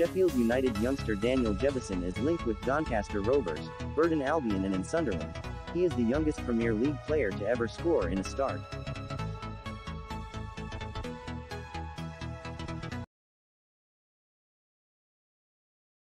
Sheffield United youngster Daniel Jebbison is linked with Doncaster Rovers, Burton Albion and in Sunderland. He is the youngest Premier League player to ever score in a start.